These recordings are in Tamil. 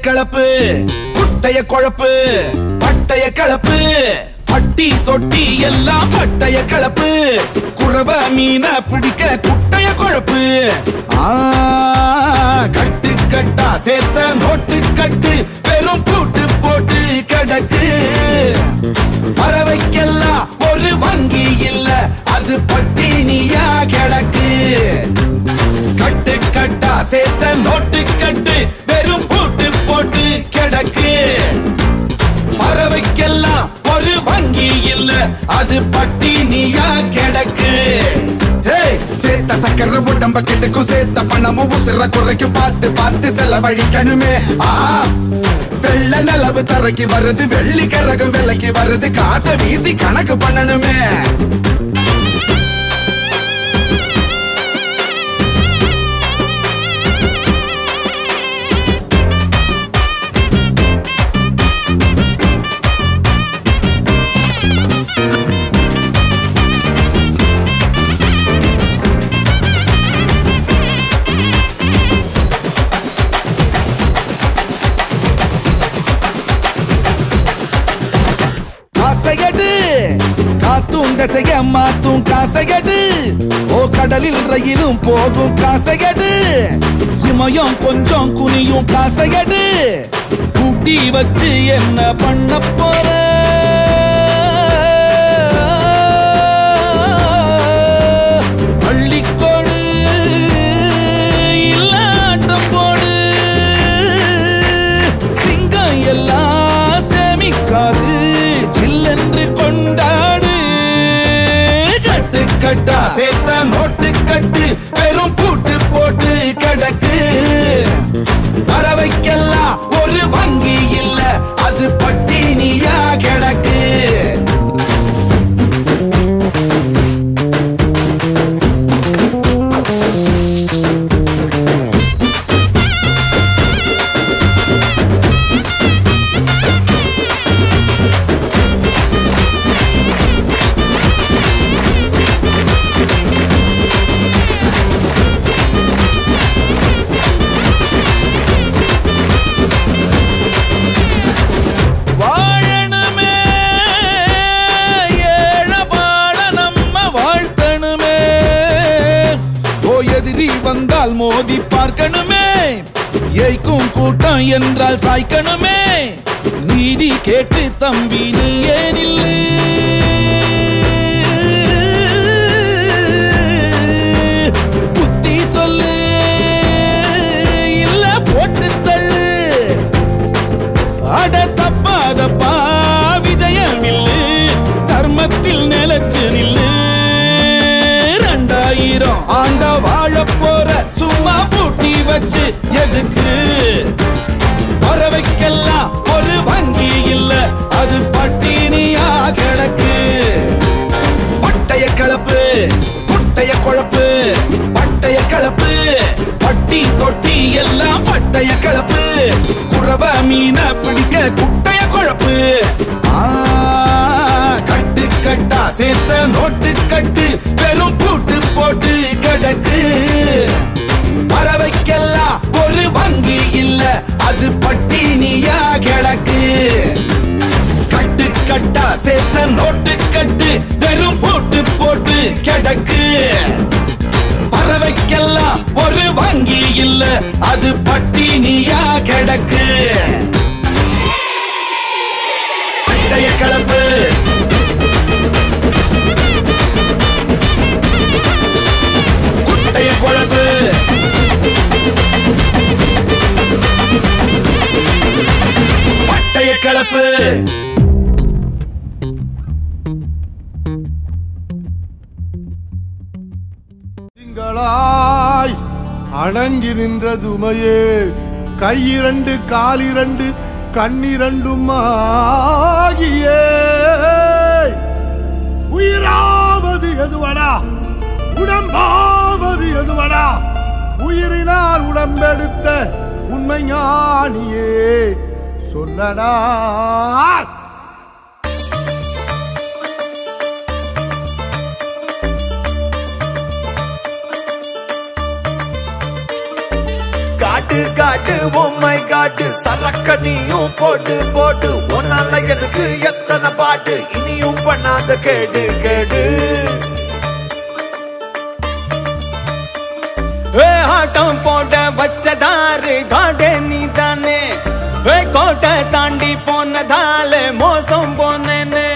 கலப்பு குட்டைய குழப்பு பட்டைய கலப்பு பட்டி தொட்டி எல்லாம் பட்டைய கலப்பு குறவ மீன பிடிக்க குட்டைய குழப்பு. ஆ, கட்டு கட்டா சேர்த்த நோட்டு கட்டு அது பட்டினியா கிடக்கு. ஏய், சேர்த்த சக்கர உடம்ப கெட்டுக்கும் சேர்த்த பணமும் உசுர குறைக்கும். பார்த்து பார்த்து செலவழிக்கணுமே. ஆ வெள்ள நிலவு தரைக்கு வருது வெள்ளி கரகம் விலைக்கு வருது. காசை வீசி கணக்கு பண்ணணுமே. காத்தும் மாத்தும் காசையடு. ஓ கடலில் ரயிலும் போகும் காசையடு. இமயம் கொஞ்சம் குனியும் காசையடு. கூட்டி வச்சு என்ன பண்ண போற? கட்டா. சேர்த்த நோட்டு மோதி பார்க்கணுமே. ஏய்க்கும் கூட்டம் என்றால் சாய்க்கணுமே. நீதி கேட்டு தம்பி நீ ஏனில்லு புத்தி சொல்லு. இல்ல போட்டு தள்ளு. அட தப்பாதப்பா வச்சு எதுக்கு? பறவைக்கெல்லாம் ஒரு வங்கி இல்ல அது பட்டினியா கிடக்கு. பட்டைய கிளப்பு குட்டைய குழப்பு பட்டைய கிளப்பு பட்டி தொட்டி எல்லாம் பட்டைய கிளப்பு. குறவ மீன பிடிக்க குட்டைய குழப்பு. கட்டு கட்டா சேர்த்த நோட்டு கட்டு வெறும் பூட்டு போட்டு கிடக்கு. அது பட்டினியா கிடக்கு. கட்டு கட்டா சேர்த்த நோட்டு கட்டு வெறும் போட்டு போட்டு கிடக்கு. பறவைக்கெல்லாம் ஒரு வங்கி இல்ல அது பட்டினியா கிடக்கு. பட்டைய கலப்பு குட்டைய குழப்பு. கலப்பு திங்களாய் அடங்கி நின்ற துமையே கையிரண்டு காலிரண்டு கண்ணிரண்டும் ஆகியே உயிராவது எதுவடா? உடம்பாவது எதுவடா? உயிரினால் உடம்பெடுத்த உண்மை ஞானியே. சொல்லடா காட்டு காட்டு பொம்மை காட்டு சரக்க நீயும் போட்டு போட்டு உன்னால எனக்கு எத்தனை பாட்டு இனியும் பண்ணாத கேடு கேடு. ஆட்டம் போட வச்சதாரு காடே நீ தானே ஏ கோட்டை தாண்டி போனதால மோசம் போனேன்னு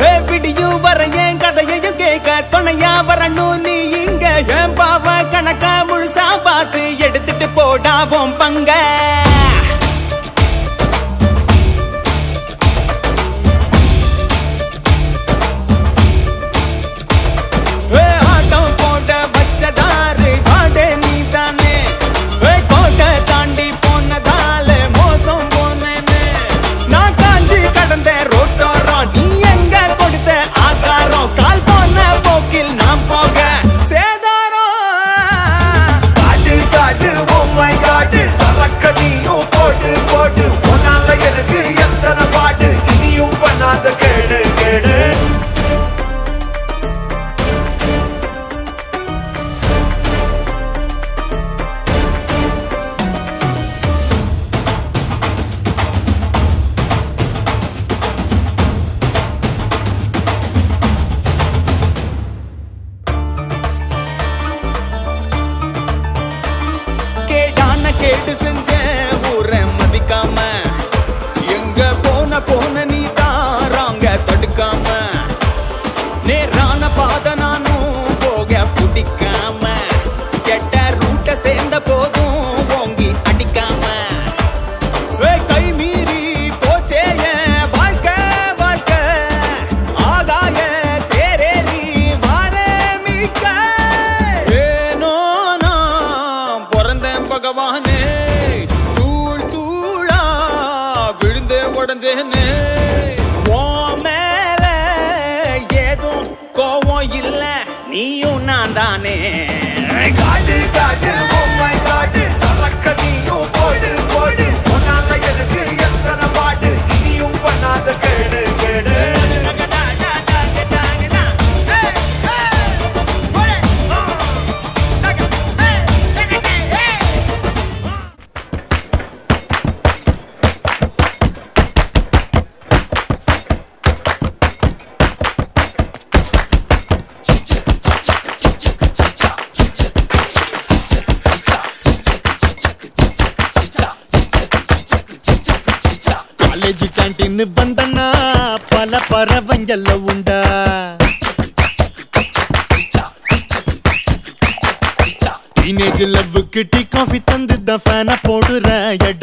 ஏ விடியும் வர என் கதையையும் கேட்க துணையா வரணும் நீ இங்க. என் பாவ கணக்கா முழுசா பார்த்து எடுத்துட்டு போடாவோம் பங்க. போன நீ தாராங்க தடுக்காம. நேரான பாத நானும் போக பிடிக்காம. கெட்ட ரூட்ட சேர்ந்த போதும் ஓங்கி அடிக்காம. கை மீறி போச்சே வாழ்க்கை வாழ்க்கை. ஆகாய தேரே நீ வாரே மீட்க. ஏனோ நான் பிறந்தேன் பகவானே. தூள் தூளா விழுந்தே உடஞ்சேனே. நீயும் நான் தானே காட்டு காட்டு ஓமை காட்டு சரக்க நீயும் போடு போடு. உன்னால எனக்கு எத்தனை பாட்டு இனியும் பண்ணாத கேடு கேடு. பறவைங்கல்ல உண்டா? டீனேஜ் லவ்வுக்கு டீ காஃபி தந்து தான் ஃபேன போடுற எடண்டா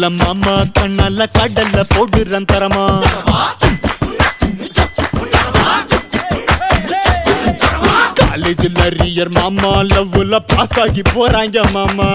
கார்னர் மாமா கண்ணால கடல்ல போடுறன் தரமா. காலேஜ்ல அரியர் மாமா லவ்ல பாஸ் ஆகி போறாங்க மாமா.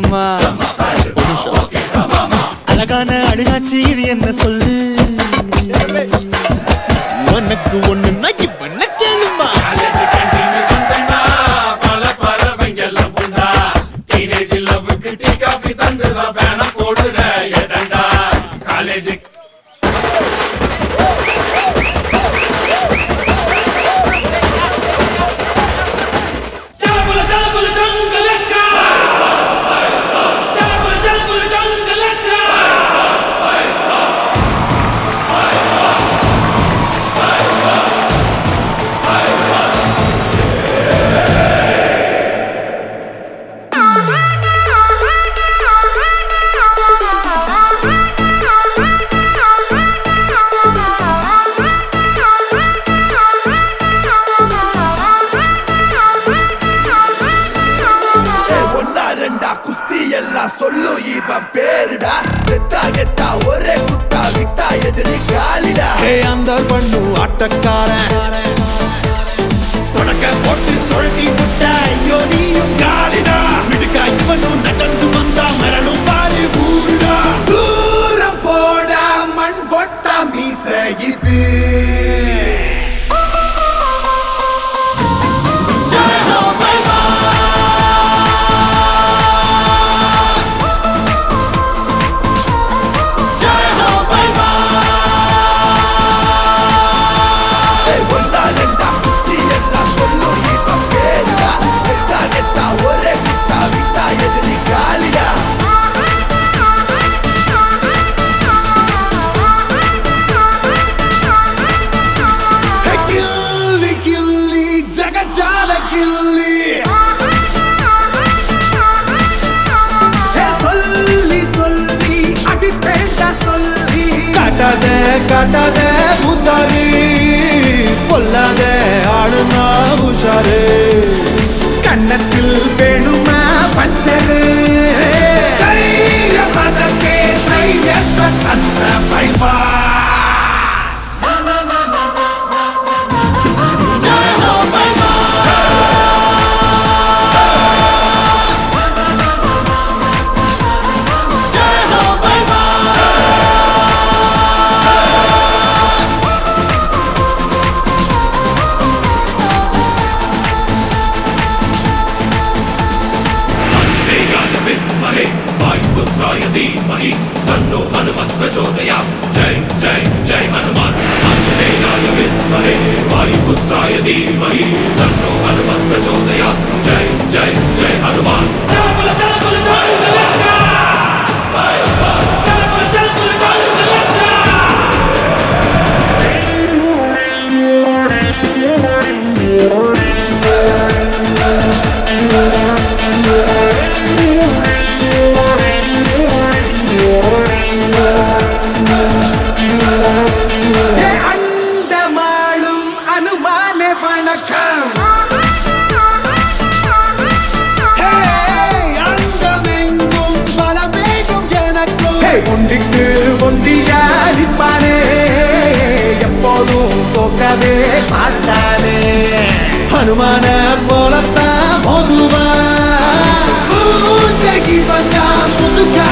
Mama. காட்டாத முத்தாரி பொல்லாத ஆளுனா உஷாரு. கன்னத்தில் வேணுமா பஞ்சரு धीमहि तन्नो हनुमत् प्रचोदयात् जय जय जय हनुमान् தோக்கவே மாட்டானே ஹனுமான போலத்தான் மோதுவா. பூஜைக்கு வந்தா முதுகா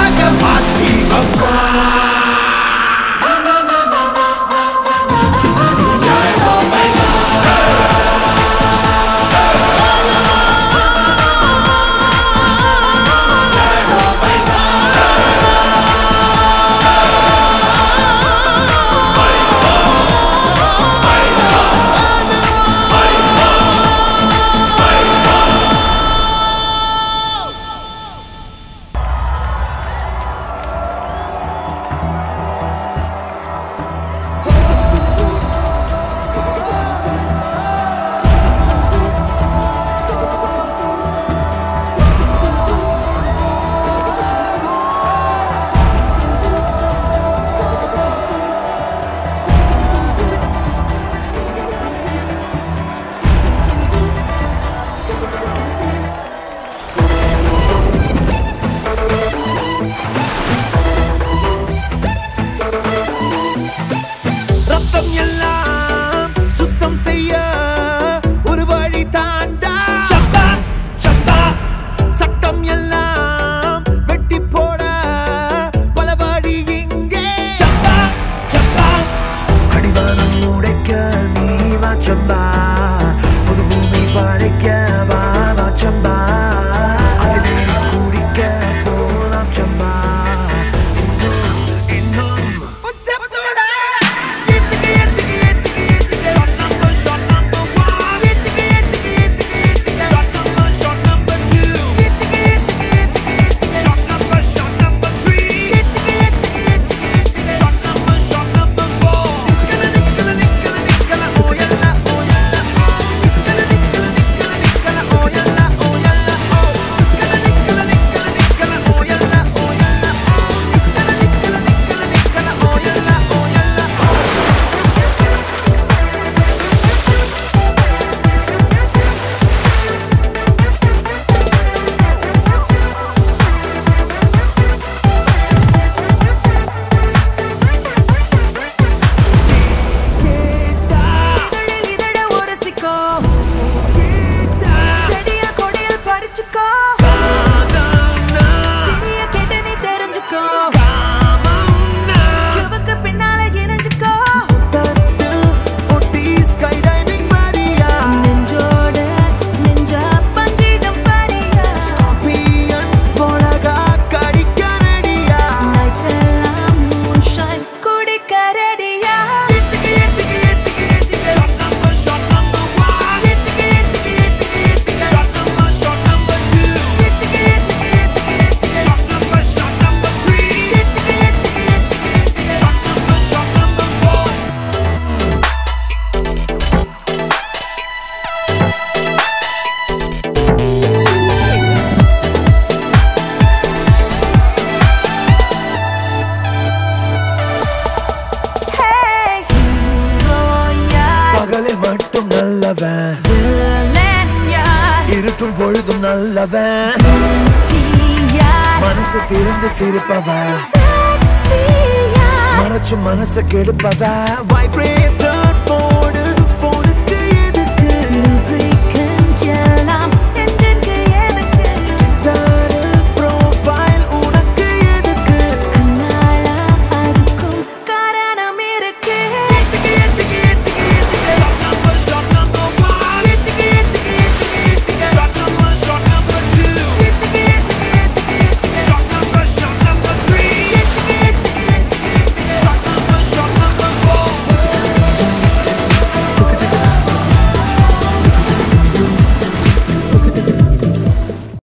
மனச கெடுப்பதா?